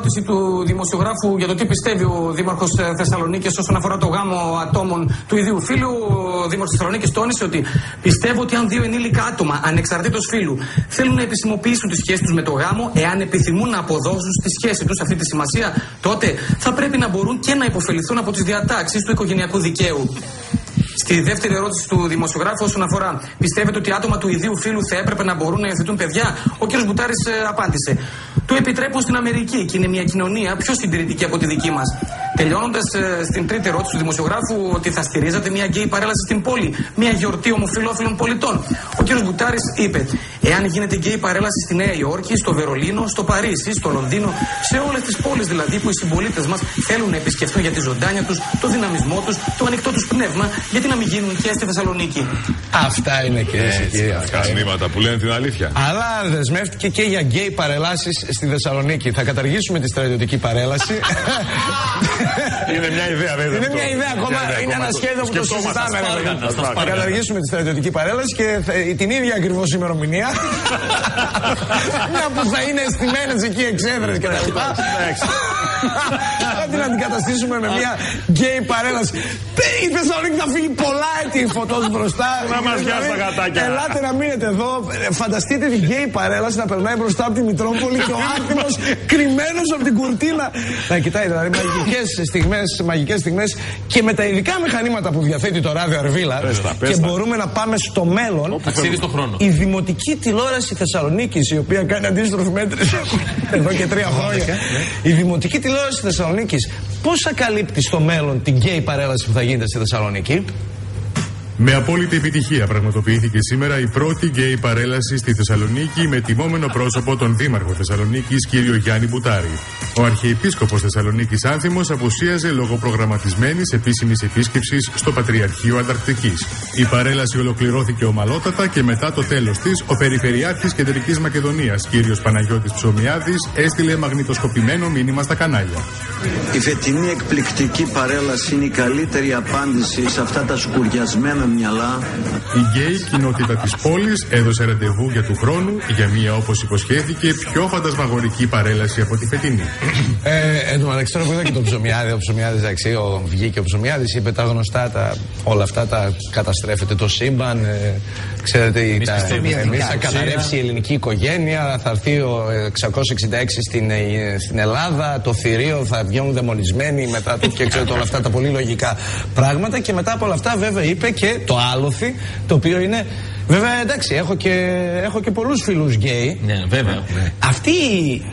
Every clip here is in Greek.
ερώτηση του δημοσιογράφου για το τι πιστεύει ο Δήμαρχος Θεσσαλονίκης όσον αφορά το γάμο ατόμων του ιδίου φίλου. Ο Δήμαρχος Θεσσαλονίκης τόνισε ότι πιστεύω ότι αν δύο ενήλικα άτομα, ανεξαρτήτως φίλου, θέλουν να επισημοποιήσουν τη σχέση τους με το γάμο, εάν επιθυμούν να αποδώσουν στη σχέση τους αυτή τη σημασία, τότε θα πρέπει να μπορούν και να υποφεληθούν από τις διατάξεις του οικογενειακού δικαίου. Στη δεύτερη ερώτηση του δημοσιογράφου, όσον αφορά πιστεύετε ότι άτομα του ιδίου φίλου θα έπρεπε να μπορούν να υιοθετούν παιδιά, ο κ. Μπουτάρης ε, απάντησε. Το επιτρέπουν στην Αμερική και είναι μια κοινωνία πιο συντηρητική από τη δική μας. Τελειώνοντας ε, στην τρίτη ερώτηση του δημοσιογράφου, ότι θα στηρίζατε μια γκέι παρέλαση στην πόλη, μια γιορτή ομοφυλόφιλων πολιτών. Ο κ. Μπουτάρης είπε, εάν γίνεται γκέι παρέλαση στη Νέα Υόρκη, στο Βερολίνο, στο Παρίσι, στο Λονδίνο, σε όλες τις πόλεις δηλαδή που οι συμπολίτες μας θέλουν να επισκεφτούν για τη ζωντάνια τους, το δυναμισμό τους, το ανοιχτό τους πνεύμα, γιατί να μην γίνουν και στη Θεσσαλονίκη. Αυτά είναι και κύριε. Αυτά είναι. που λένε την αλήθεια. Αλλά δεσμεύτηκε και για γκέι παρελάσεις στη Θεσσαλονίκη. Θα καταργήσουμε τη στρατιωτική παρέλαση. είναι μια ιδέα, βέβαια. Είναι μια ιδέα ακόμα. Είναι ένα σχέδιο που το συζητάμε. Θα καταργήσουμε τη στρατιωτική παρέλαση και την ίδια ακριβώς ημερομηνία. Μια που θα είναι στημένε εκεί εξέδρες και τα λοιπά. Θα την αντικαταστήσουμε με μια γκέι παρέλαση. Η Θεσσαλονίκη θα φύγει πολλά έτη φωτό μπροστά. Να μας πιάσει τα γατάκια. Ελάτε να μείνετε εδώ. Φανταστείτε την γκέι παρέλαση να περνάει μπροστά από τη Μητρόπολη και ο άτιμο κρυμμένος από την κουρτίνα. Να κοιτάει δηλαδή μαγικές στιγμές μαγικές στιγμές και με τα ειδικά μηχανήματα που διαθέτει το ράδιο Αρβίλα και μπορούμε να πάμε στο μέλλον. στο χρόνο. Η δημοτική τηλεόραση Θεσσαλονίκης, η οποία κάνει αντίστροφη μέτρηση εδώ και τρία χρόνια. Ναι. Η δημοτική τηλεόραση Θεσσαλονίκης πώς θα καλύπτεις στο μέλλον την γκέι παρέλαση που θα γίνεται στη Θεσσαλονίκη; Με απόλυτη επιτυχία πραγματοποιήθηκε σήμερα η πρώτη γκέι παρέλαση στη Θεσσαλονίκη με τιμόμενο πρόσωπο τον Δήμαρχο Θεσσαλονίκης κύριο Γιάννη Μπουτάρη. Ο Αρχιεπίσκοπος Θεσσαλονίκης Άνθιμος απουσίαζε λόγω προγραμματισμένης επίσημης επίσκεψης στο Πατριαρχείο Ανταρκτικής. Η παρέλαση ολοκληρώθηκε ομαλότατα και μετά το τέλος της, ο Περιφερειάρχης Κεντρικής Μακεδονίας κύριος Παναγιώτης Ψωμιάδης έστειλε μαγνητοσκοπημένο μήνυμα στα κανάλια. Η φετινή εκπληκτική παρέλαση είναι η καλύτερη απάντηση σε αυτά τα σκουριασμένα μυαλά. Η γκέι κοινότητα της πόλης έδωσε ραντεβού για του χρόνου για μια όπως υποσχέθηκε πιο φαντασμαγορική παρέλαση από τη φετινή. Ε, εν τω μεταξύ τώρα που είδα και τον Ψωμιάδη, ο Ψωμιάδης εντάξει, ο, βγήκε ο Ψωμιάδης, είπε τα γνωστά, τα, όλα αυτά τα καταστρέφεται το σύμπαν. Ε, ξέρετε, εμείς θα καταρρεύσει η ελληνική οικογένεια, θα έρθει ο 666 στην, ε, στην Ελλάδα, το θηρίο θα βγαίνουν δαιμονισμένοι μετά το, και ξέρετε όλα αυτά τα πολύ λογικά πράγματα. Και μετά από όλα αυτά, βέβαια, είπε και το άλλοθι, το οποίο είναι Βέβαια, εντάξει, έχω και, έχω και πολλούς φίλους γκέι. Ναι, βέβαια. Αυτή η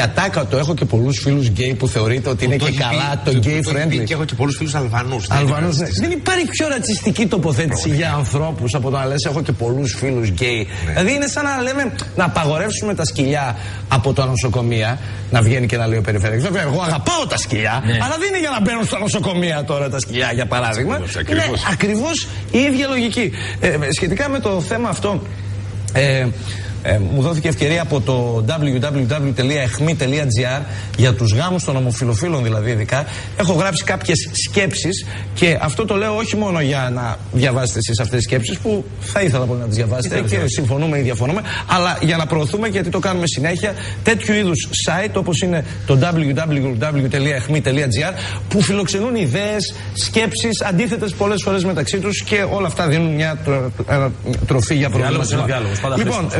ατάκα το έχω και πολλούς φίλους γκέι που θεωρείται ότι είναι και καλά το gay friendly. Και έχω και πολλούς φίλους Αλβανούς. Αλβανούς, ναι. Δεν υπάρχει πιο ρατσιστική τοποθέτηση για ανθρώπους από το να λες: Έχω και πολλούς φίλους γκέι. Δηλαδή είναι σαν να λέμε να απαγορεύσουμε τα σκυλιά από τα νοσοκομεία να βγαίνει και να λέει ο Περιφερειακός. Βέβαια, εγώ αγαπάω τα σκυλιά, αλλά δεν είναι για να μπαίνουν στα νοσοκομεία τώρα τα σκυλιά για παράδειγμα. Είναι ακριβώς η ίδια λογική. Ε, σχετικά με το θέμα αυτό. Ε, ε, μου δόθηκε ευκαιρία από το www.εχμή.gr για τους γάμους των ομοφιλοφίλων δηλαδή ειδικά. Έχω γράψει κάποιες σκέψεις και αυτό το λέω όχι μόνο για να διαβάσετε εσείς αυτές τις σκέψεις που θα ήθελα πολύ να τις διαβάσετε και συμφωνούμε ή διαφωνούμε αλλά για να προωθούμε γιατί το κάνουμε συνέχεια τέτοιου είδους site όπως είναι το www.εχμή.gr που φιλοξενούν ιδέες, σκέψεις αντίθετες πολλές φορές μεταξύ τους και όλα αυτά δίνουν μια τροφή για προβλήματα. Λοιπόν,